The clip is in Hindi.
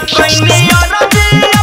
तो कहीं यारा